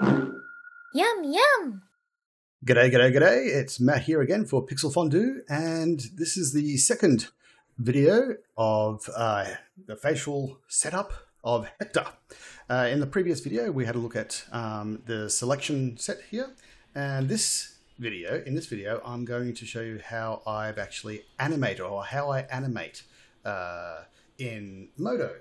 Yum, yum. G'day, g'day, g'day. It's Matt here again for Pixel Fondue, and this is the second video of uh, the facial setup of Hector. Uh, in the previous video, we had a look at um, the selection set here, and this video, in this video, I'm going to show you how I've actually animated or how I animate uh, in Modo.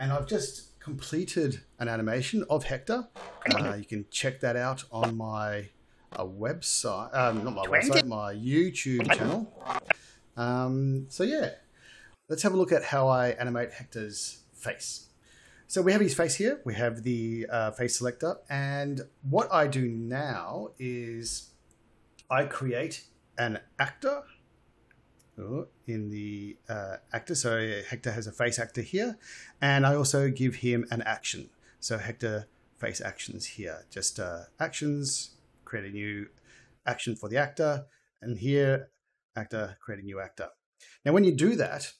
And I've just completed an animation of Hector. Uh, you can check that out on my uh, website, um, not my website, my YouTube channel. Um, so yeah, let's have a look at how I animate Hector's face. So we have his face here. We have the uh, face selector. And what I do now is I create an actor in the uh, actor. So Hector has a face actor here, and I also give him an action. So Hector face actions here, just uh, actions, create a new action for the actor, and here actor create a new actor. Now, when you do that,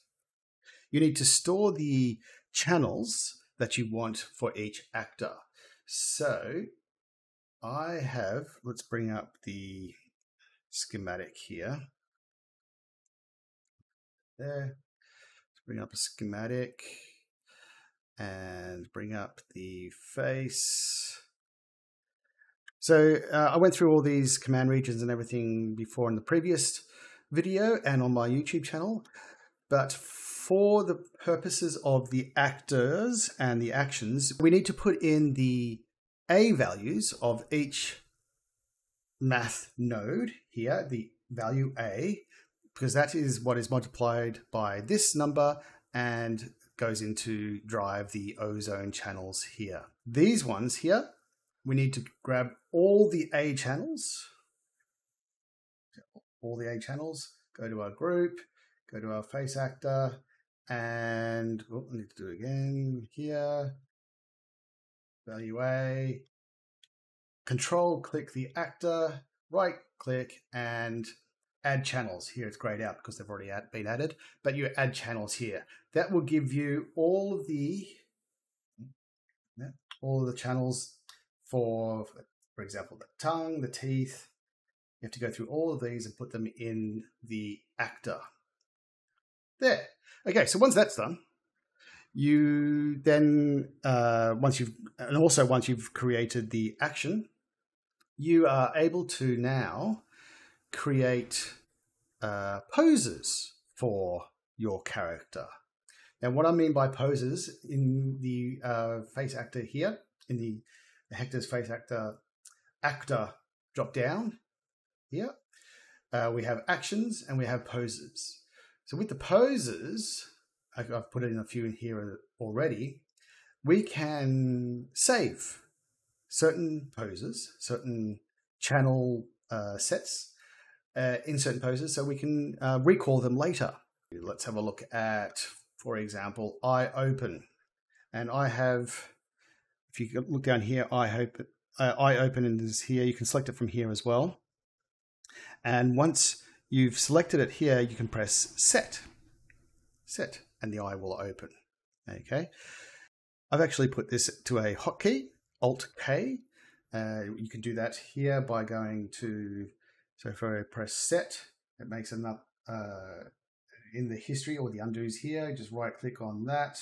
you need to store the channels that you want for each actor. So I have, let's bring up the schematic here there. Let's bring up a schematic and bring up the face. So uh, I went through all these command regions and everything before in the previous video and on my YouTube channel. But for the purposes of the actors and the actions, we need to put in the A values of each math node here, the value A, because that is what is multiplied by this number and goes into drive the ozone channels here. These ones here, we need to grab all the A channels, all the A channels, go to our group, go to our face actor, and oh, I need to do it again here, value A, control click the actor, right click and add channels. Here it's grayed out because they've already been added, but you add channels here. That will give you all of the all of the channels for, for example, the tongue, the teeth. You have to go through all of these and put them in the actor. There. Okay, so once that's done, you then uh, once you've and also once you've created the action, you are able to now create uh, poses for your character. Now, what I mean by poses in the uh, face actor here, in the Hector's face actor actor drop down here, uh, we have actions and we have poses. So with the poses, I've put in a few in here already, we can save certain poses, certain channel uh, sets uh, in certain poses so we can uh, recall them later. Let's have a look at, for example, I open. And I have, if you look down here, I hope uh, I open and is here. You can select it from here as well. And once you've selected it here, you can press set, set, and the eye will open. Okay. I've actually put this to a hotkey, Alt K. Uh, you can do that here by going to so if I press set, it makes another uh, in the history or the undos here. Just right click on that,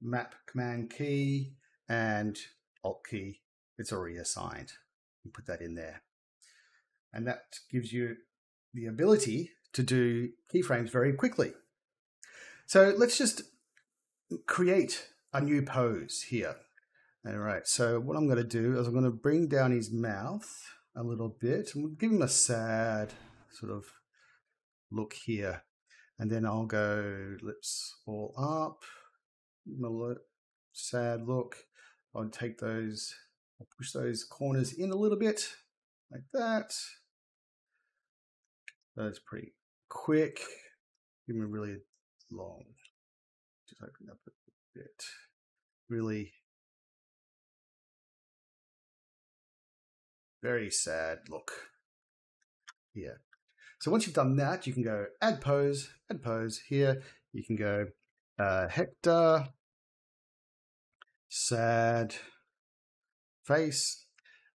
map command key, and alt key. It's already assigned. You put that in there. And that gives you the ability to do keyframes very quickly. So let's just create a new pose here. All right, so what I'm going to do is I'm going to bring down his mouth a little bit. and we'll give him a sad sort of look here. And then I'll go lips all up, a sad look. I'll take those, I'll push those corners in a little bit like that. That's pretty quick. Give him a really long, just open up a bit. Really Very sad look here. So once you've done that, you can go add pose, add pose here. You can go uh, Hector, sad face.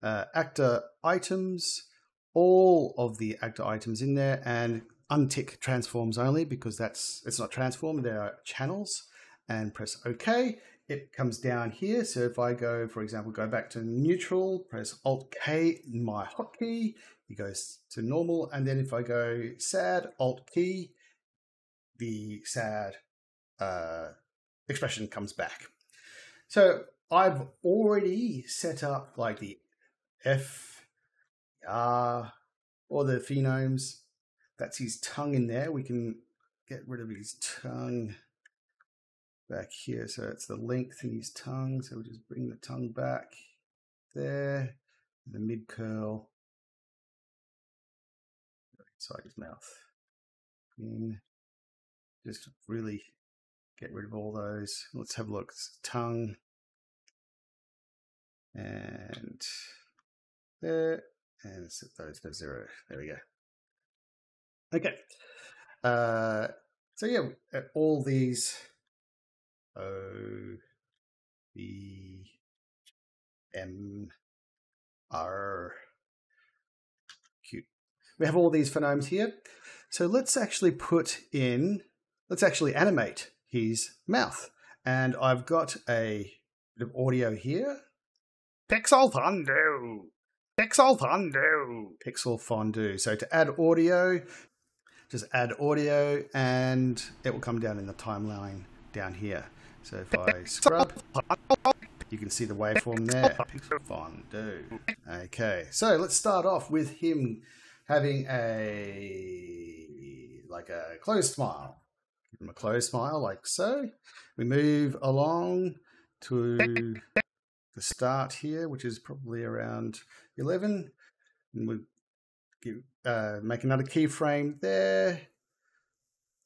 uh, actor items, all of the actor items in there, and untick transforms only because that's it's not transform, there are channels, and press OK. It comes down here. So if I go, for example, go back to neutral, press Alt K, my hotkey, it goes to normal. And then if I go sad, Alt K, the sad uh, expression comes back. So I've already set up like the F, R, or the phonemes. That's his tongue in there. We can get rid of his tongue back here. So it's the length in his tongue. So we'll just bring the tongue back there, the mid curl inside his mouth. In. Just really get rid of all those. Let's have a look. Tongue and there, and set those to zero. There we go. Okay. Uh, so yeah, uh, all these Uh, o, B, M, R, Q. We have all these phonemes here. So let's actually put in, let's actually animate his mouth. And I've got a bit of audio here. Pixel Fondue. Pixel Fondue. Pixel Fondue. So to add audio, just add audio and it will come down in the timeline down here. So if I scrub, you can see the waveform there. Pixel Fondue. Okay, so let's start off with him having a like a closed smile. Give him a closed smile like so. We move along to the start here, which is probably around 11. And we uh, make another keyframe there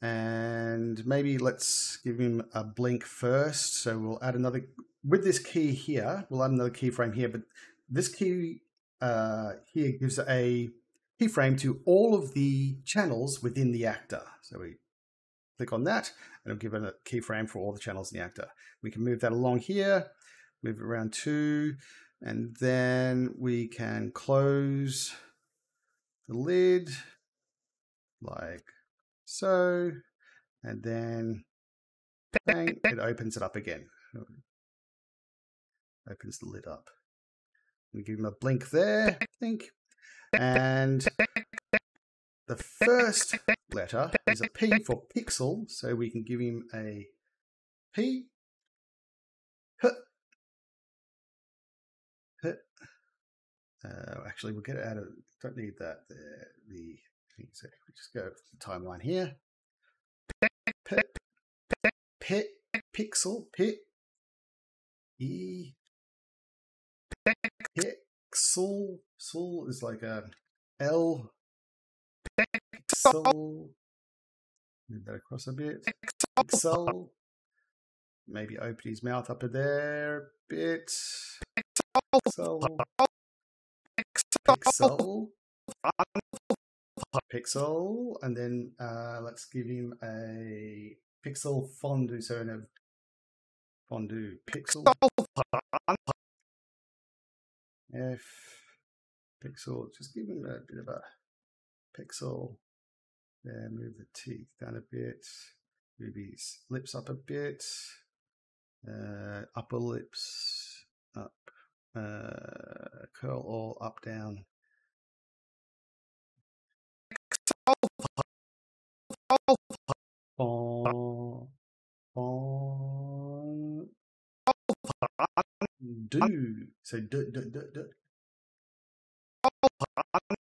and maybe let's give him a blink first. So we'll add another, with this key here, we'll add another keyframe here, but this key uh, here gives a keyframe to all of the channels within the actor. So we click on that and it'll give it a keyframe for all the channels in the actor. We can move that along here, move it around two, and then we can close the lid like so, and then bang, it opens it up again. Opens the lid up. We give him a blink there, blink. And the first letter is a P for pixel, so we can give him a P. H. H. Uh, actually, we'll get it out of. Don't need that there. The so we just go to the timeline here. Pit, pixel, pit, e, pixel, soul is like a L, pixel, move that across a bit, pixel, maybe open his mouth up there, a bit, pixel, pixel, pixel, and then uh, let's give him a pixel fondue. So in a fondue pixel. F pixel. Just give him a bit of a pixel. There, move the teeth down a bit. Move his lips up a bit. Uh, upper lips up. Uh, curl all up down. Do. So do do do do.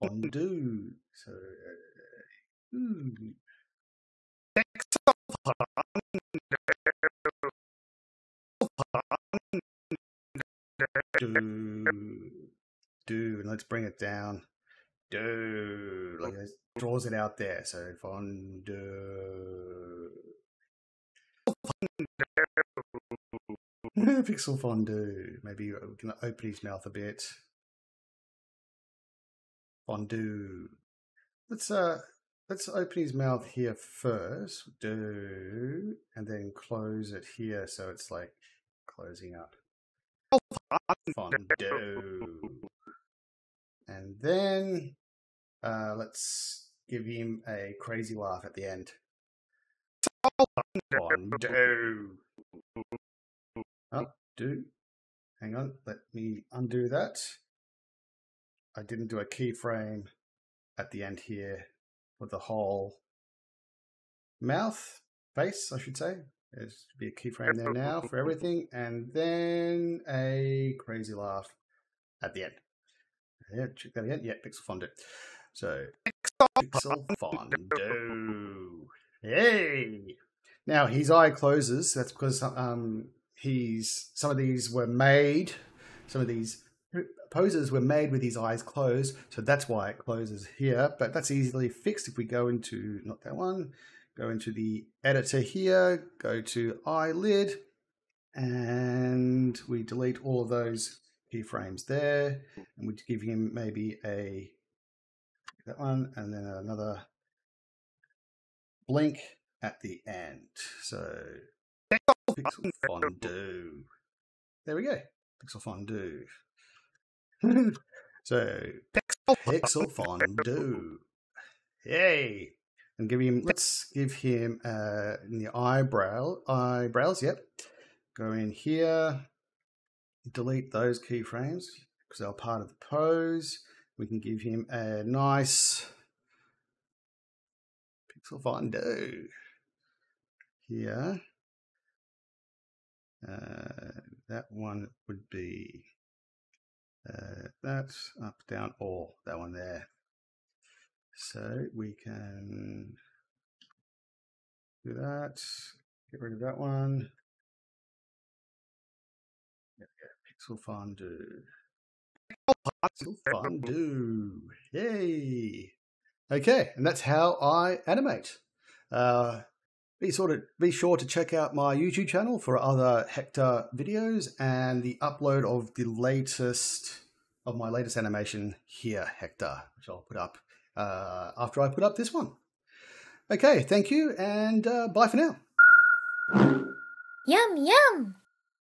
Undo. So uh, ooh. Do do and let's bring it down. Do like draws it out there. So fondue. Pixel fondue. Maybe we can open his mouth a bit. Fondue. Let's uh let's open his mouth here first. Do and then close it here so it's like closing up. Fondue. And then uh, let's give him a crazy laugh at the end. Fondo. Oh, do. Hang on, let me undo that. I didn't do a keyframe at the end here for the whole mouth, face, I should say. There should be a keyframe there now for everything, and then a crazy laugh at the end. Yeah, check that again. Yeah, Pixel Fondue. So, Pixel Fondue. Hey! Now, his eye closes. That's because um, he's some of these were made, some of these poses were made with his eyes closed. So that's why it closes here. But that's easily fixed if we go into, not that one, go into the editor here, go to eyelid, and we delete all of those keyframes there. And we give him maybe a, that one, and then another blink at the end. So Pixel Fondue. There we go. Pixel Fondue. so Pixel Fondue. Yay. And give him let's give him uh in the eyebrow eyebrows, yep. Go in here, delete those keyframes because they're part of the pose. We can give him a nice pixel fondue here. Uh, that one would be uh, that up, down, or that one there. So we can do that. Get rid of that one. Pixel fondue. Pixel fondue. Yay. Okay, and that's how I animate. Uh, be sort of be sure to check out my YouTube channel for other Hector videos and the upload of the latest of my latest animation here, Hector, which I'll put up uh, after I put up this one. Okay, thank you, and uh, bye for now. Yum, yum!